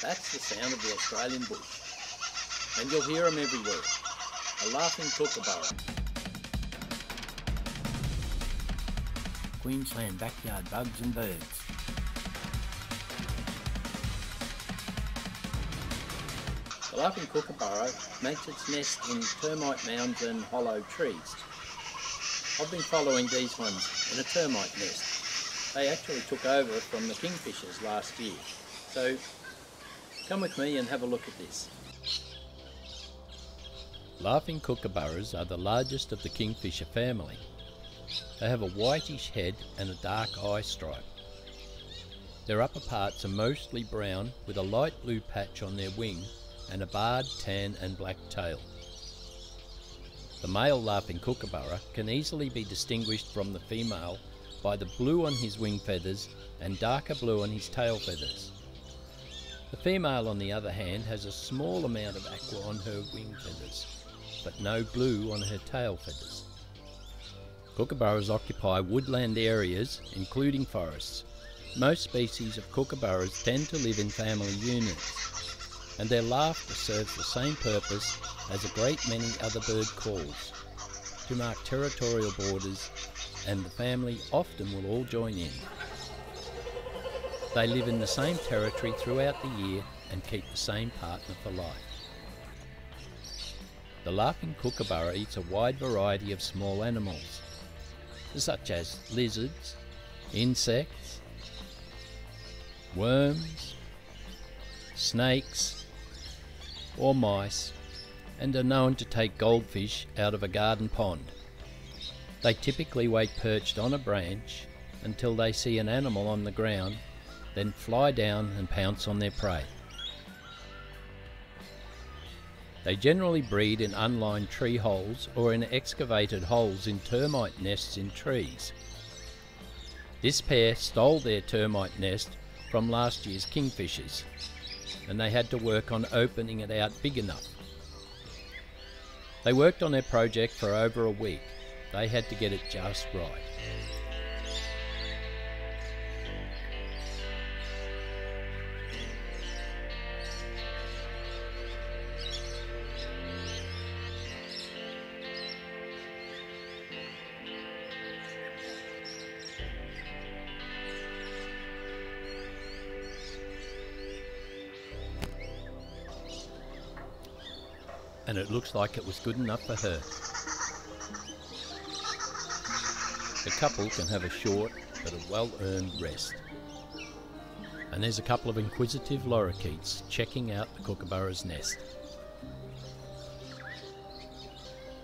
That's the sound of the Australian bush. And you'll hear them everywhere. A laughing kookaburra. Queensland backyard bugs and birds. The laughing kookaburra makes its nest in termite mounds and hollow trees. I've been following these ones in a termite nest. They actually took over from the kingfishers last year. So come with me and have a look at this. Laughing kookaburras are the largest of the kingfisher family. They have a whitish head and a dark eye stripe. Their upper parts are mostly brown with a light blue patch on their wing and a barred tan and black tail. The male laughing kookaburra can easily be distinguished from the female by the blue on his wing feathers and darker blue on his tail feathers. The female, on the other hand, has a small amount of aqua on her wing feathers, but no blue on her tail feathers. Kookaburras occupy woodland areas, including forests. Most species of kookaburras tend to live in family units, and their laughter serves the same purpose as a great many other bird calls, to mark territorial borders, and the family often will all join in. They live in the same territory throughout the year and keep the same partner for life. The laughing kookaburra eats a wide variety of small animals, such as lizards, insects, worms, snakes, or mice, and are known to take goldfish out of a garden pond. They typically wait perched on a branch until they see an animal on the ground then fly down and pounce on their prey. They generally breed in unlined tree holes or in excavated holes in termite nests in trees. This pair stole their termite nest from last year's kingfishers, and they had to work on opening it out big enough. They worked on their project for over a week. They had to get it just right. And it looks like it was good enough for her. The couple can have a short but a well-earned rest. And there's a couple of inquisitive lorikeets checking out the kookaburra's nest.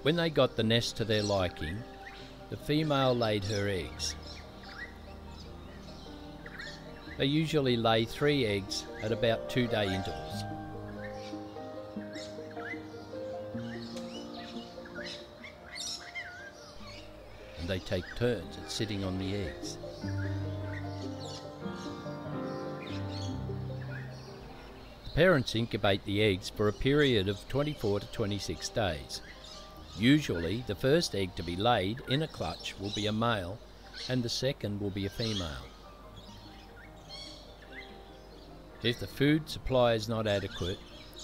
When they got the nest to their liking, the female laid her eggs. They usually lay three eggs at about two day intervals. They take turns at sitting on the eggs. The parents incubate the eggs for a period of 24 to 26 days. Usually, the first egg to be laid in a clutch will be a male and the second will be a female. If the food supply is not adequate,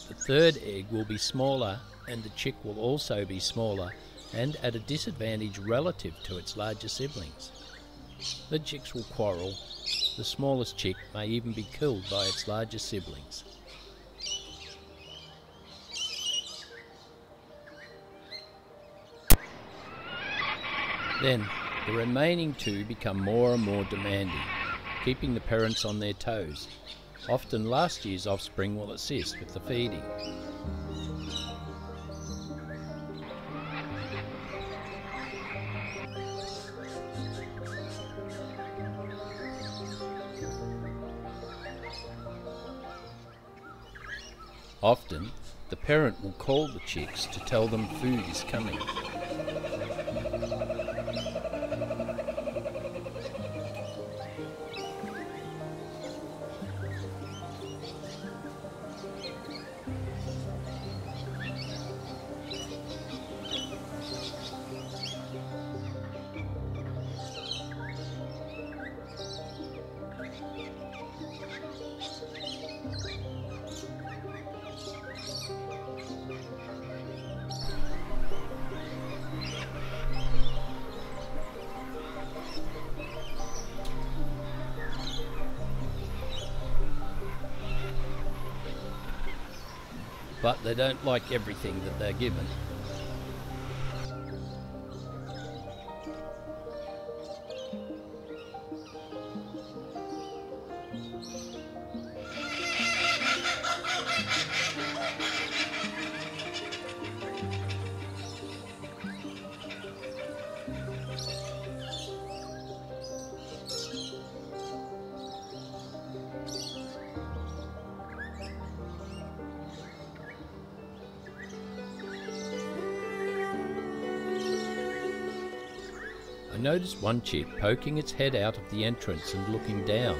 the third egg will be smaller and the chick will also be smaller and at a disadvantage relative to its larger siblings. The chicks will quarrel. The smallest chick may even be killed by its larger siblings. Then, the remaining two become more and more demanding, keeping the parents on their toes. Often last year's offspring will assist with the feeding. Often, the parent will call the chicks to tell them food is coming. But they don't like everything that they're given. I noticed one chick poking its head out of the entrance and looking down.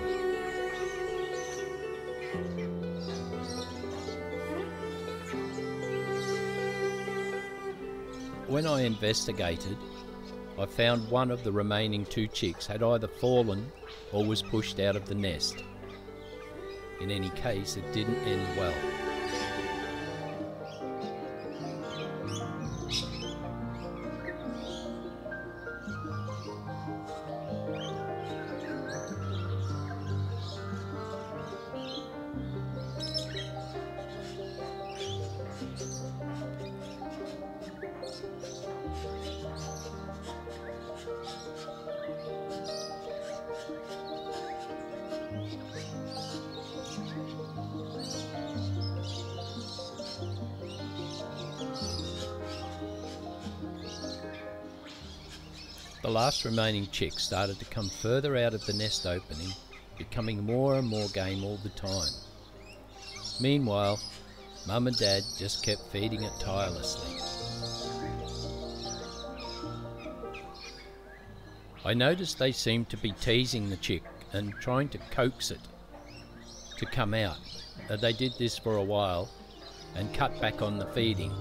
When I investigated, I found one of the remaining two chicks had either fallen or was pushed out of the nest. In any case, it didn't end well. The last remaining chick started to come further out of the nest opening, becoming more and more game all the time. Meanwhile, Mum and Dad just kept feeding it tirelessly. I noticed they seemed to be teasing the chick and trying to coax it to come out. They did this for a while and cut back on the feeding.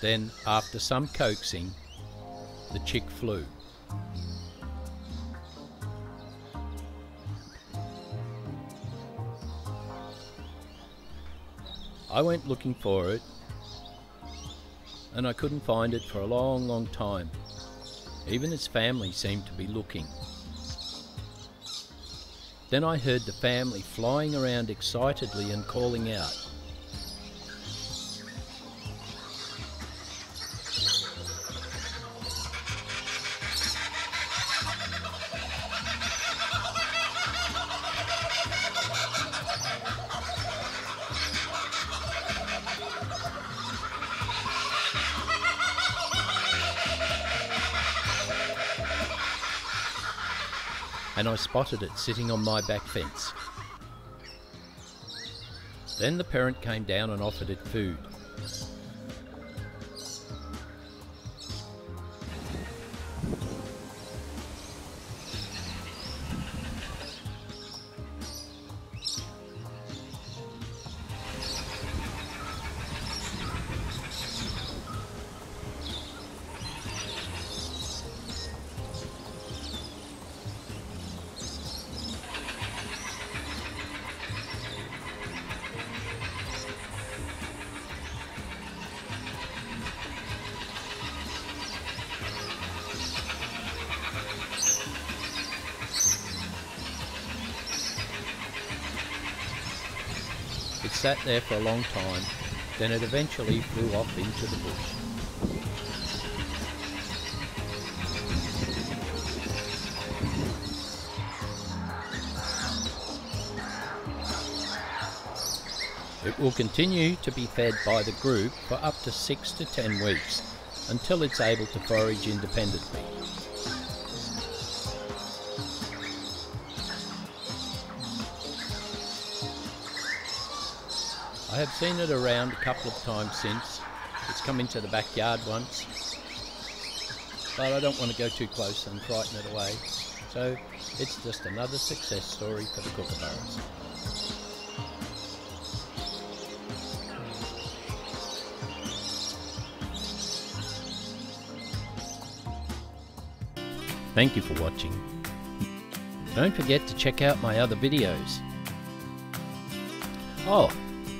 Then, after some coaxing, the chick flew. I went looking for it, and I couldn't find it for a long, long time. Even its family seemed to be looking. Then I heard the family flying around excitedly and calling out. And I spotted it sitting on my back fence. Then the parent came down and offered it food. It sat there for a long time, then it eventually flew off into the bush. It will continue to be fed by the group for up to six to ten weeks until it's able to forage independently. I have seen it around a couple of times since. It's come into the backyard once, but I don't want to go too close and frighten it away. So it's just another success story for the kookaburras. Thank you for watching. Don't forget to check out my other videos. Oh,